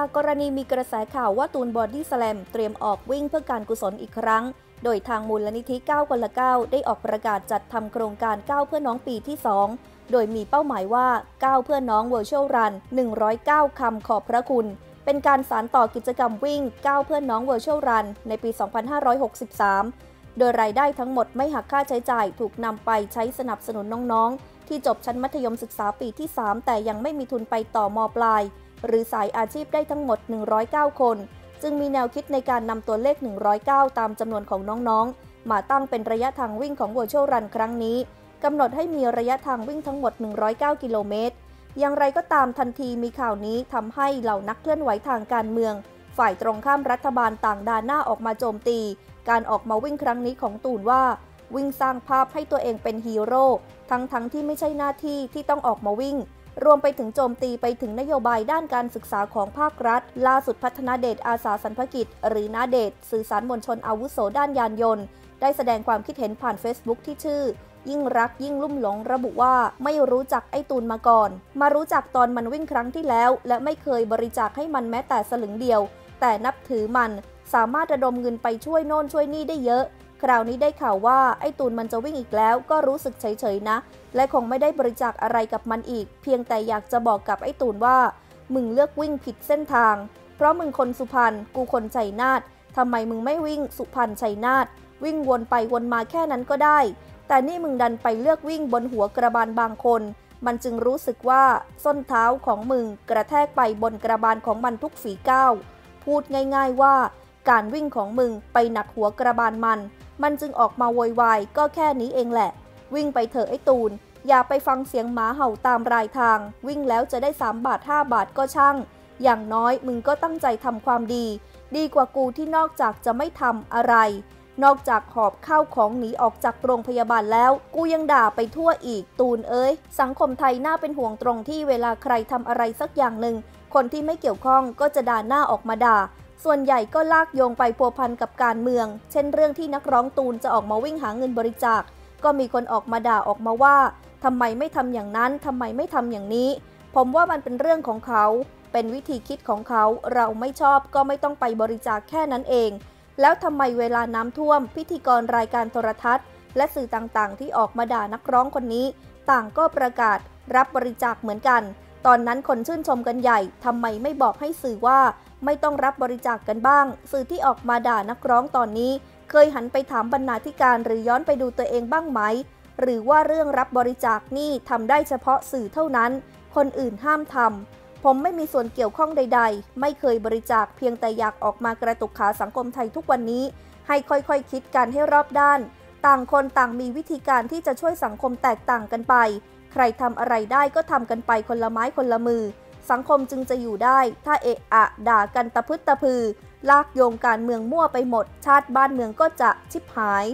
จากกรณีมีกระแสข่าวว่าตูนบอดี้สแลมเตรียมออกวิ่งเพื่อการกุศลอีกครั้ง โดยทางมูลนิธิ ก้าวคนละ ก้าว ได้ออกประกาศจัดทำโครงการ ก้าวเพื่อน้องปีที่ 2 โดยมีเป้าหมายว่า ก้าวเพื่อน้อง Virtual Run 109 คำขอบพระคุณ เป็นการสานต่อกิจกรรมวิ่ง ก้าวเพื่อน้อง Virtual Run ในปี 2563 โดยรายได้ทั้งหมดไม่หักค่าใช้จ่ายถูกนำไปใช้สนับสนุนน้องๆ ที่จบชั้นมัธยมศึกษาปีที่ 3 แต่ยังไม่มีทุนไปต่อมปลาย หรือสายอาชีพได้ทั้งหมด 109 คน จึงมีแนวคิดในการนำตัวเลข 109 ตามจำนวนของน้องๆ มาตั้งเป็นระยะทางวิ่งของ Virtual Run ครั้งนี้กำหนดให้มีระยะทางวิ่งทั้งหมด 109 กิโลเมตร อย่างไรก็ตามทันทีมีข่าวนี้ทำให้เหล่านักเคลื่อนไหวทางการเมือง ฝ่ายตรงข้ามรัฐบาลต่างด่านหน้าออกมาโจมตี การออกมาวิ่งครั้งนี้ของตูนว่า วิ่งสร้างภาพให้ตัวเองเป็นฮีโร่ทั้งๆทที่ไม่ใช่หน้าที่ที่ต้องออกมาวิ่ง รวมไปถึงโจมตีไปถึงนโยบายด้านการศึกษาของภาครัฐ ล่าสุดพัฒนาเดชอาสาสันพกิจ หรือนาเดชสื่อสารมวลชนอาวุโสด้านยานยนต์ ได้แสดงความคิดเห็นผ่าน Facebook ที่ชื่อ ยิ่งรักยิ่งลุ่มหลงระบุว่าไม่รู้จักไอ้ตูนมาก่อน มารู้จักตอนมันวิ่งครั้งที่แล้ว และไม่เคยบริจาคให้มันแม้แต่สลึงเดียว แต่นับถือมันสามารถระดมเงินไปช่วยโน่นช่วยนี่ได้เยอะ คราวนี้ได้ข่าวว่าไอ้ตูนมันจะวิ่งอีกแล้วก็รู้สึกเฉยๆนะ และคงไม่ได้บริจาคอะไรกับมันอีก เพียงแต่อยากจะบอกกับไอ้ตูนว่า มึงเลือกวิ่งผิดเส้นทาง เพราะมึงคนสุพรรณกูคนชัยนาททำไมมึงไม่วิ่งสุพรรณชัยนาทวิ่งวนไปวนมาแค่นั้นก็ได้ แต่นี่มึงดันไปเลือกวิ่งบนหัวกระบาลบางคน มันจึงรู้สึกว่าส้นเท้าของมึงกระแทกไปบนกระบาลของมันทุกฝีก้าวพูดง่าย ๆว่า การวิ่งของมึงไปหนักหัวกระบาลมัน มันจึงออกมาโวยวายก็แค่นี้เองแหละ วิ่งไปเถอะไอ้ตูน อย่าไปฟังเสียงหมาเห่าตามรายทาง วิ่งแล้วจะได้ 3 บาท 5 บาทก็ช่าง อย่างน้อยมึงก็ตั้งใจทำความดี ดีกว่ากูที่นอกจากจะไม่ทำอะไร นอกจากหอบข้าวของหนีออกจากโรงพยาบาลแล้ว กูยังด่าไปทั่วอีก ตูนเอ้ย สังคมไทยน่าเป็นห่วงตรงที่เวลาใครทำอะไรสักอย่างหนึ่งคนที่ไม่เกี่ยวข้องก็จะด่าหน้าออกมาด่า ส่วนใหญ่ก็ลากโยงไปพัวพันกับการเมือง เช่นเรื่องที่นักร้องตูนจะออกมาวิ่งหาเงินบริจาค ก็มีคนออกมาด่าออกมาว่าทำไมไม่ทำอย่างนั้นทำไมไม่ทำอย่างนี้ ผมว่ามันเป็นเรื่องของเขา เป็นวิธีคิดของเขา เราไม่ชอบก็ไม่ต้องไปบริจาคแค่นั้นเอง แล้วทำไมเวลาน้ำท่วม พิธีกรรายการโทรทัศน์ และสื่อต่างๆ ที่ออกมาด่านักร้องคนนี้ ต่างก็ประกาศ รับบริจาคเหมือนกัน ตอนนั้นคนชื่นชมกันใหญ่ทำไมไม่บอกให้สื่อว่า ไม่ต้องรับบริจาคกกันบ้าง สื่อที่ออกมาด่านักร้องตอนนี้ เคยหันไปถามบรรณาธิการหรือย้อนไปดูตัวเองบ้างไหม หรือว่าเรื่องรับบริจาคนี่ทำได้เฉพาะสื่อเท่านั้น คนอื่นห้ามทำผมไม่มีส่วนเกี่ยวข้องใด ๆ ไม่เคยบริจาคเพียงแต่อยากออกมากระตุกขาสังคมไทยทุกวันนี้ ให้ค่อยๆคคิดกันให้รอบด้าน ต่างคนต่างมีวิธีการที่จะช่วยสังคมแตกต่างกันไป ใครทำอะไรได้ก็ทำกันไปคนละไม้คนละมือ สังคมจึงจะอยู่ได้ ถ้าเอะอะด่ากันตะพึดตะพือ ลากโยงการเมืองมั่วไปหมด ชาติบ้านเมืองก็จะชิบหาย